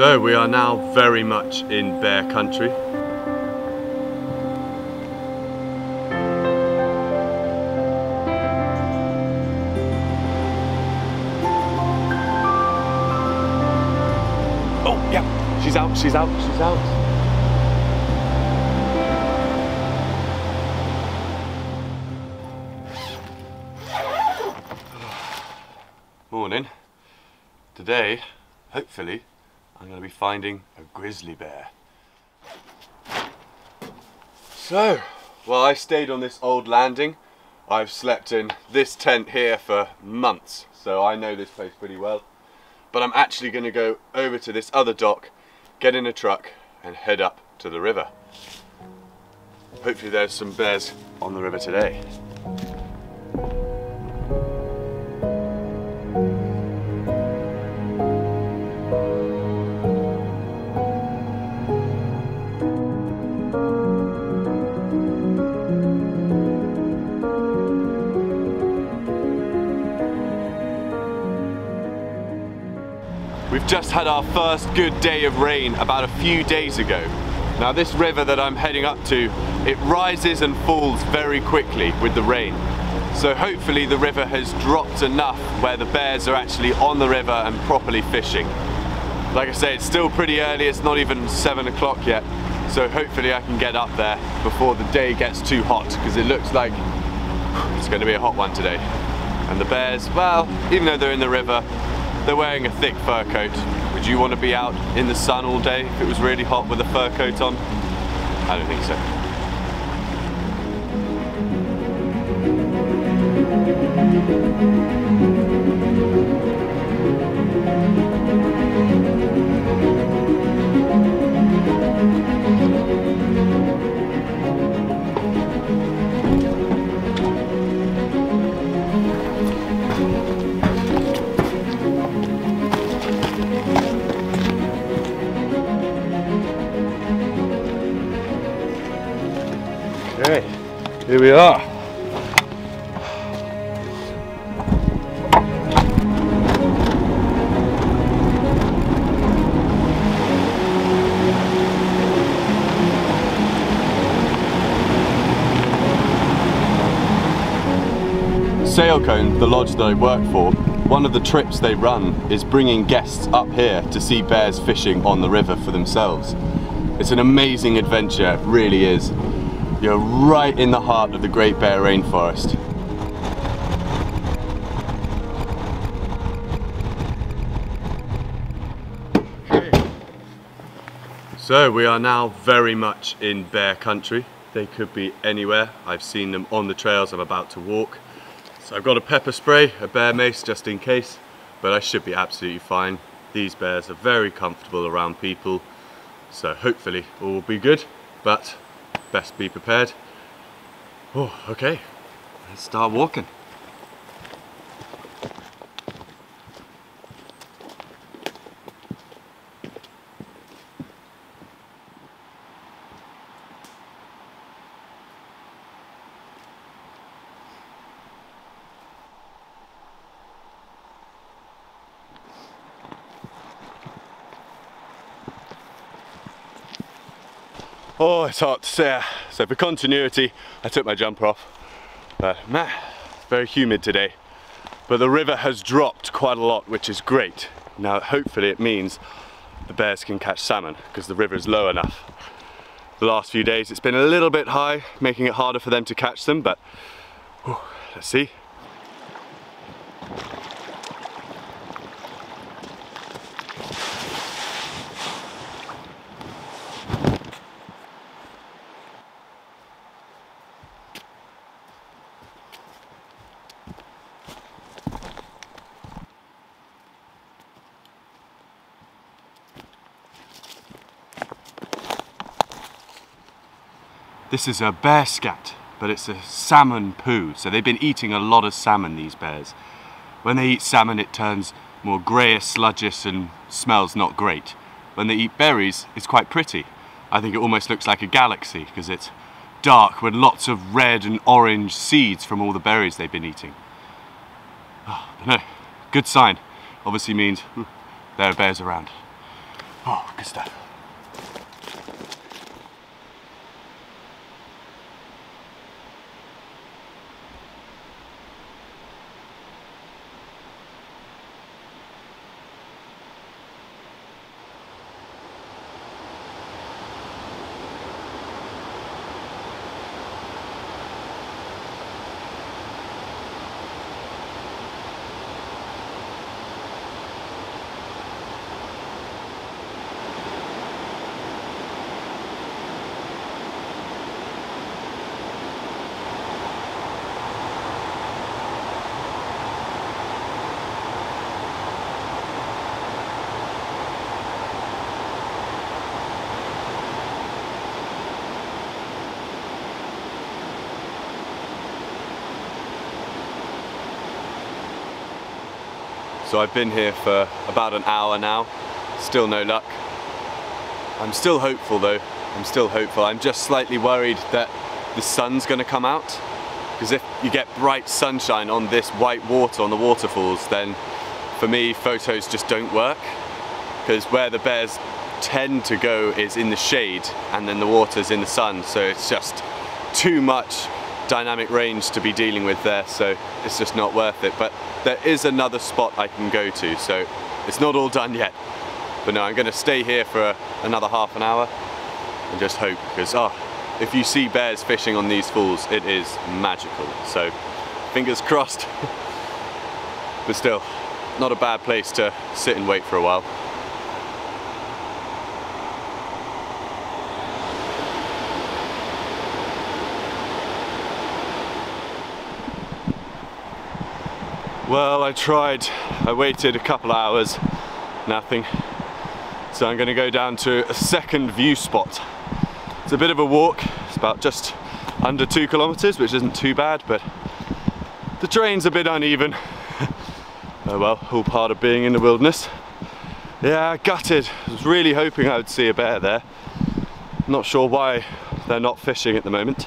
So we are now very much in bear country. Oh, yeah, she's out, she's out, she's out. Morning. Today, hopefully, I'm going to be finding a grizzly bear. So, while I stayed on this old landing, I've slept in this tent here for months, so I know this place pretty well. But I'm actually going to go over to this other dock, get in a truck, and head up to the river. Hopefully there's some bears on the river today. Just had our first good day of rain about a few days ago. Now this river that I'm heading up to, it rises and falls very quickly with the rain. So hopefully the river has dropped enough where the bears are actually on the river and properly fishing. Like I say, it's still pretty early, it's not even seven o'clock yet. So hopefully I can get up there before the day gets too hot because it looks like it's going to be a hot one today. And the bears, well, even though they're in the river, they're wearing a thick fur coat. Would you want to be out in the sun all day if it was really hot with a fur coat on? I don't think so. Okay, here we are. Sailcone, the lodge that I work for, one of the trips they run is bringing guests up here to see bears fishing on the river for themselves. It's an amazing adventure, it really is. You're right in the heart of the Great Bear Rainforest. So we are now very much in bear country. They could be anywhere. I've seen them on the trails I'm about to walk. So I've got a pepper spray, a bear mace just in case, but I should be absolutely fine. These bears are very comfortable around people, so hopefully all will be good, but best be prepared. Oh, okay, let's start walking. Oh, it's hot. So, so for continuity, I took my jumper off. Uh, but man, it's very humid today. But the river has dropped quite a lot, which is great. Now, hopefully it means the bears can catch salmon because the river is low enough. The last few days it's been a little bit high, making it harder for them to catch them, but whew, let's see. This is a bear scat, but it's a salmon poo. So they've been eating a lot of salmon, these bears. When they eat salmon, it turns more greyish, sludgish, and smells not great. When they eat berries, it's quite pretty. I think it almost looks like a galaxy because it's dark with lots of red and orange seeds from all the berries they've been eating. Oh, no, good sign. Obviously means there are bears around. Oh, good stuff. So I've been here for about an hour now, still no luck. I'm still hopeful though, I'm still hopeful. I'm just slightly worried that the sun's gonna come out. Because if you get bright sunshine on this white water on the waterfalls then for me photos just don't work. Because where the bears tend to go is in the shade and then the water's in the sun. So it's just too much dynamic range to be dealing with there so it's just not worth it. But there is another spot I can go to so it's not all done yet. But no I'm gonna stay here for another half an hour and just hope because oh ah, if you see bears fishing on these falls it is magical. So fingers crossed. But still not a bad place to sit and wait for a while Well, I tried. I waited a couple hours, nothing. So I'm gonna go down to a second view spot. It's a bit of a walk. It's about just under two kilometers, which isn't too bad, but the terrain's a bit uneven. oh well, all part of being in the wilderness. Yeah, gutted. I was really hoping I would see a bear there. Not sure why they're not fishing at the moment.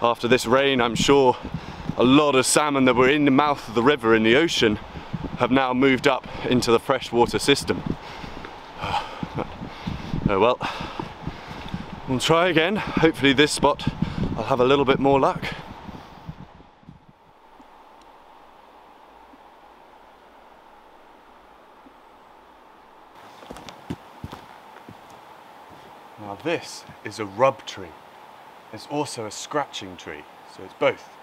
After this rain, I'm sure a lot of salmon that were in the mouth of the river in the ocean have now moved up into the freshwater system. Oh well, we'll try again. Hopefully this spot I'll have a little bit more luck. Now this is a rub tree. It's also a scratching tree, so it's both.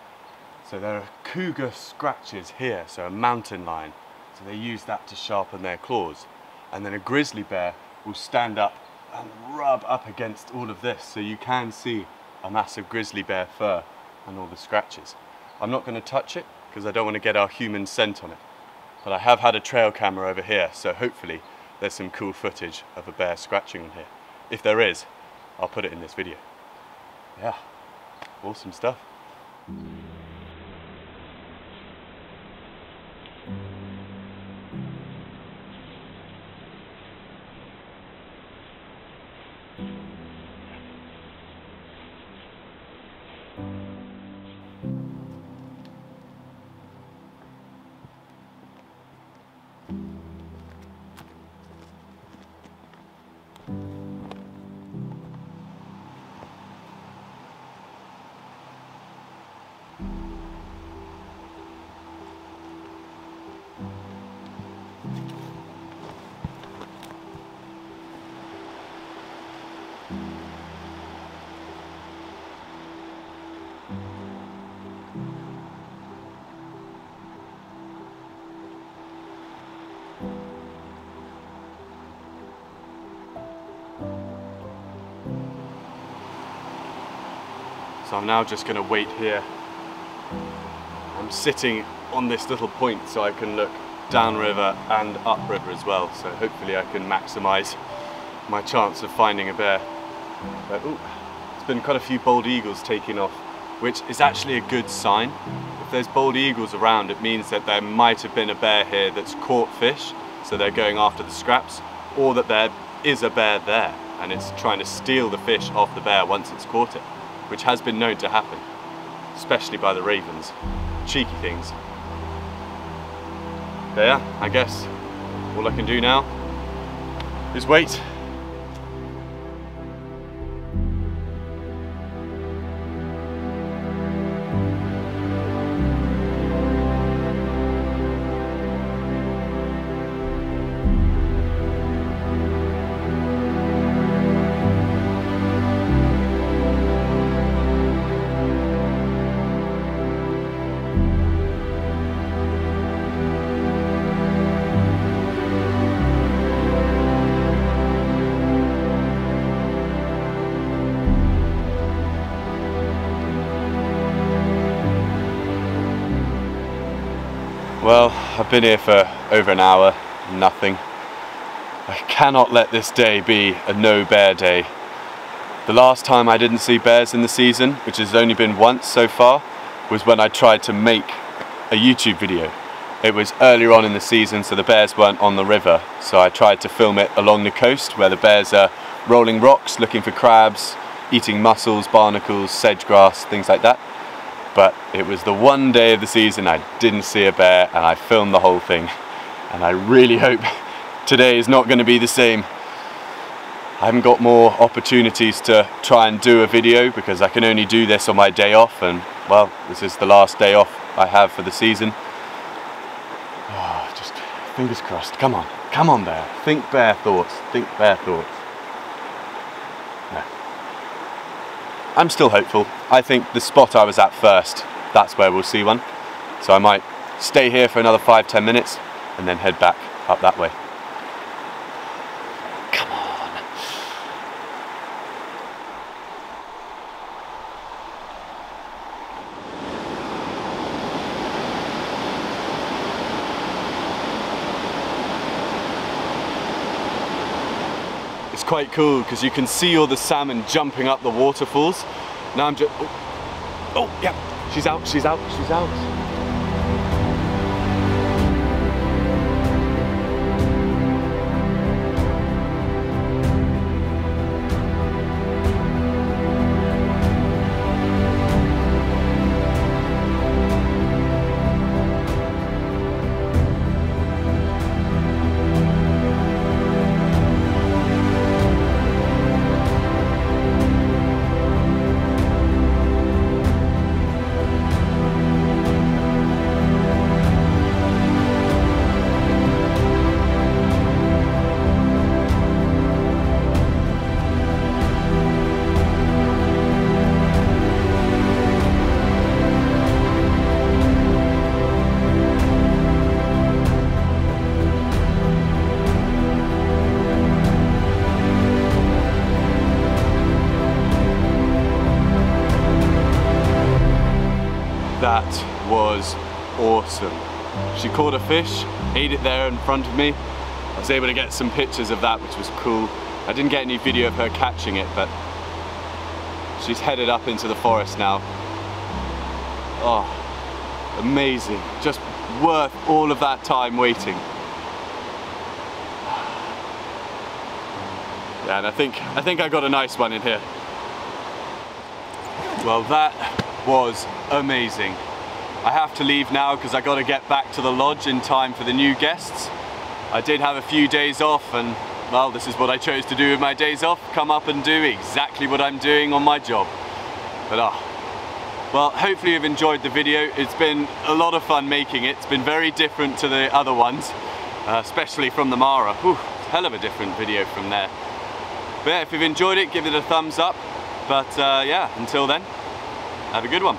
So there are cougar scratches here, so a mountain lion. So they use that to sharpen their claws. And then a grizzly bear will stand up and rub up against all of this. So you can see a massive grizzly bear fur and all the scratches. I'm not going to touch it because I don't want to get our human scent on it. But I have had a trail camera over here, so hopefully there's some cool footage of a bear scratching on here. If there is, I'll put it in this video. Yeah, awesome stuff. So I'm now just going to wait here. I'm sitting on this little point so I can look downriver and upriver as well. So hopefully I can maximise my chance of finding a bear. But, ooh, there's been quite a few bald eagles taking off, which is actually a good sign. If there's bald eagles around, it means that there might have been a bear here that's caught fish, so they're going after the scraps, or that there is a bear there and it's trying to steal the fish off the bear once it's caught it which has been known to happen, especially by the ravens. Cheeky things. But yeah, I guess all I can do now is wait. Well, I've been here for over an hour, nothing. I cannot let this day be a no bear day. The last time I didn't see bears in the season, which has only been once so far, was when I tried to make a YouTube video. It was earlier on in the season, so the bears weren't on the river. So I tried to film it along the coast where the bears are rolling rocks, looking for crabs, eating mussels, barnacles, sedge grass, things like that but it was the one day of the season I didn't see a bear and I filmed the whole thing and I really hope today is not going to be the same. I haven't got more opportunities to try and do a video because I can only do this on my day off and well this is the last day off I have for the season. Oh, just fingers crossed, come on, come on bear, think bear thoughts, think bear thoughts. I'm still hopeful. I think the spot I was at first, that's where we'll see one. So I might stay here for another five, ten minutes and then head back up that way. It's quite cool because you can see all the salmon jumping up the waterfalls. Now I'm just, oh, oh yeah, she's out, she's out, she's out. She caught a fish, ate it there in front of me. I was able to get some pictures of that, which was cool. I didn't get any video of her catching it, but she's headed up into the forest now. Oh, amazing. Just worth all of that time waiting. Yeah, and I think, I think I got a nice one in here. Well, that was amazing. I have to leave now because I got to get back to the lodge in time for the new guests. I did have a few days off and well this is what I chose to do with my days off, come up and do exactly what I'm doing on my job. But ah, oh, well hopefully you've enjoyed the video. It's been a lot of fun making it. It's been very different to the other ones, uh, especially from the Mara. Whew, hell of a different video from there. But yeah, if you've enjoyed it, give it a thumbs up. But uh, yeah, until then, have a good one.